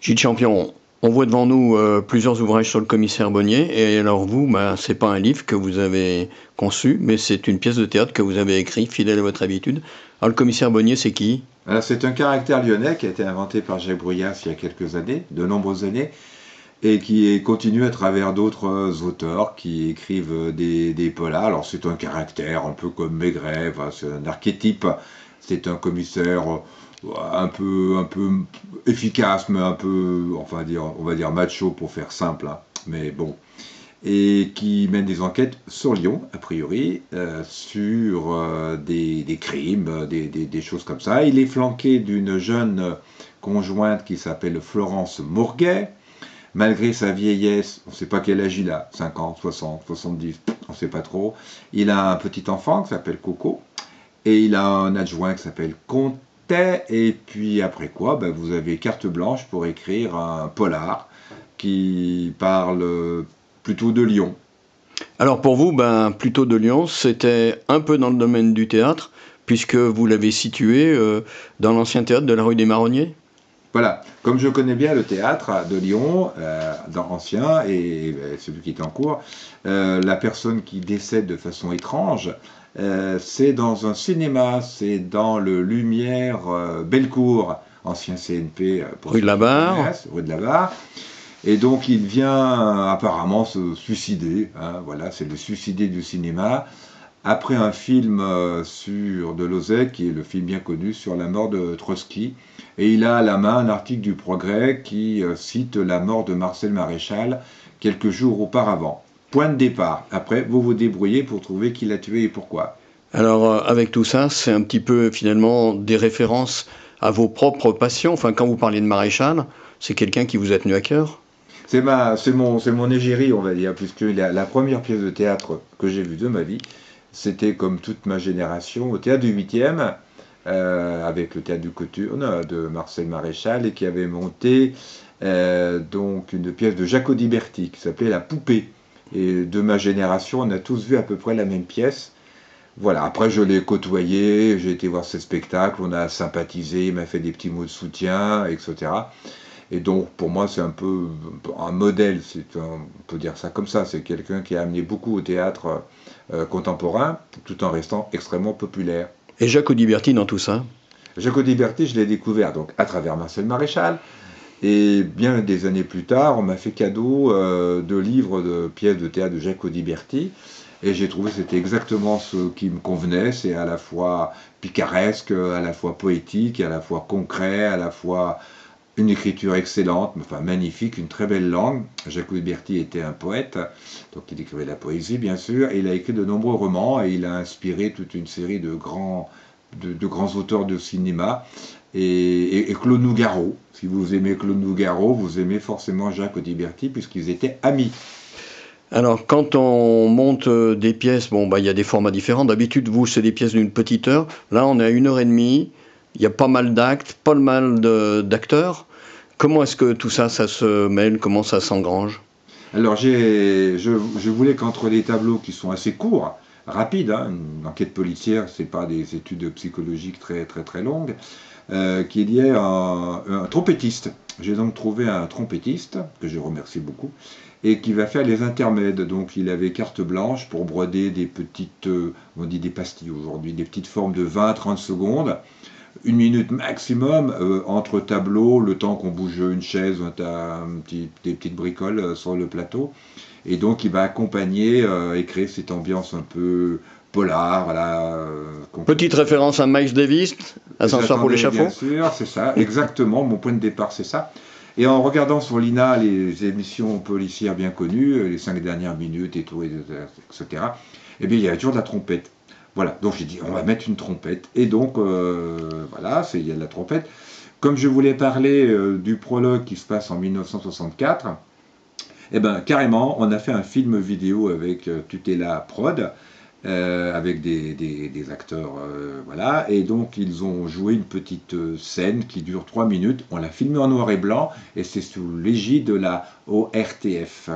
Gilles Champion, on voit devant nous euh, plusieurs ouvrages sur le commissaire Bonnier, et alors vous, bah, c'est pas un livre que vous avez conçu, mais c'est une pièce de théâtre que vous avez écrite, fidèle à votre habitude. Alors le commissaire Bonnier, c'est qui? C'est un caractère lyonnais qui a été inventé par Jacques Bruyas il y a quelques années, de nombreuses années, et qui continue à travers d'autres auteurs qui écrivent des, des polars. Alors c'est un caractère un peu comme Maigret, c'est un archétype, c'est un commissaire un peu, un peu efficace, mais un peu, enfin on va dire macho pour faire simple, hein. mais bon, et qui mène des enquêtes sur Lyon, a priori, euh, sur euh, des, crimes, des, des, choses comme ça. Il est flanqué d'une jeune conjointe qui s'appelle Florence Mourguet. Malgré sa vieillesse, on ne sait pas quel âge il a, 50, 60, 70, on ne sait pas trop. Il a un petit enfant qui s'appelle Coco, et il a un adjoint qui s'appelle Comte et puis après quoi, ben, vous avez carte blanche pour écrire un polar qui parle plutôt de Lyon. Alors pour vous, ben, plutôt de Lyon, c'était un peu dans le domaine du théâtre, puisque vous l'avez situé euh, dans l'ancien théâtre de la rue des Marronniers? Voilà, comme je connais bien le théâtre de Lyon, euh, dans ancien, et, celui qui est en cours, euh, la personne qui décède de façon étrange, euh, c'est dans un cinéma, c'est dans le Lumière Bellecour, ancien CNP. rue de la Barre. Rue de la Barre. Et donc il vient apparemment se suicider, hein, voilà, c'est le suicidé du cinéma après un film euh, sur de qui est le film bien connu sur la mort de Trotsky. Et il a à la main un article du Progrès qui euh, cite la mort de Marcel Maréchal quelques jours auparavant. Point de départ. Après, vous vous débrouillez pour trouver qui l'a tué et pourquoi. Alors, euh, avec tout ça, c'est un petit peu finalement des références à vos propres passions. Enfin, quand vous parlez de Maréchal, c'est quelqu'un qui vous a tenu à cœur c'est mon, mon égérie, on va dire, puisque la, la première pièce de théâtre que j'ai vue de ma vie, c'était comme toute ma génération au théâtre du 8e, euh, avec le théâtre du Coturne de Marcel Maréchal, et qui avait monté euh, donc une pièce de Jaco Diberti qui s'appelait La Poupée. Et de ma génération, on a tous vu à peu près la même pièce. Voilà, après je l'ai côtoyé, j'ai été voir ce spectacle, on a sympathisé, il m'a fait des petits mots de soutien, etc. Et donc, pour moi, c'est un peu un modèle, on peut dire ça comme ça. C'est quelqu'un qui a amené beaucoup au théâtre euh, contemporain, tout en restant extrêmement populaire. Et Jacques Audiberti dans tout ça? Jacques Audiberti, je l'ai découvert donc à travers Marcel Maréchal. Et bien des années plus tard, on m'a fait cadeau euh, de livres de pièces de théâtre de Jacques Audiberti. Et j'ai trouvé que c'était exactement ce qui me convenait. C'est à la fois picaresque, à la fois poétique, à la fois concret, à la fois une écriture excellente, enfin magnifique, une très belle langue. Jacques Berti était un poète, donc il écrivait de la poésie bien sûr, il a écrit de nombreux romans et il a inspiré toute une série de grands, de, auteurs de cinéma. Et, Claude Nougaro, si vous aimez Claude Nougaro, vous aimez forcément Jacques Audiberti puisqu'ils étaient amis. Alors, quand on monte euh, des pièces, bon, bah, il y a des formats différents. D'habitude, vous, c'est des pièces d'une petite heure. Là, on est à une heure et demie. Il y a pas mal d'actes, pas mal d'acteurs. Comment est-ce que tout ça, ça se mêle? Comment ça s'engrange? Alors, je, je, voulais qu'entre les tableaux qui sont assez courts, rapides, hein, une enquête policière, ce n'est pas des études psychologiques très très très longues, euh, qu'il y ait un, trompettiste. J'ai donc trouvé un trompettiste, que je remercie beaucoup, et qui va faire les intermèdes. Donc il avait carte blanche pour broder des petites, euh, on dit des pastilles aujourd'hui, des petites formes de 20-30 secondes une minute maximum euh, entre tableaux, le temps qu'on bouge une chaise, des petites bricoles euh, sur le plateau. Et donc il va accompagner euh, et créer cette ambiance un peu polar. Voilà, Petite référence à Miles Davis, Ascenseur pour l'échafaud Bien sûr, c'est ça, exactement. Mon point de départ, c'est ça. Et en regardant sur l'INA les émissions policières bien connues, les cinq dernières minutes et tout, etc., eh bien, il y a toujours de la trompette. Voilà, donc j'ai dit on va mettre une trompette. Et donc euh, voilà, il y a la trompette. Comme je voulais parler euh, du prologue qui se passe en 1964, eh ben carrément, on a fait un film vidéo avec euh, Tutela Prod. avec des, acteurs, voilà, et donc ils ont joué une petite scène qui dure 3 minutes. On l'a filmé en noir et blanc, et c'est sous l'égide de la ORTF.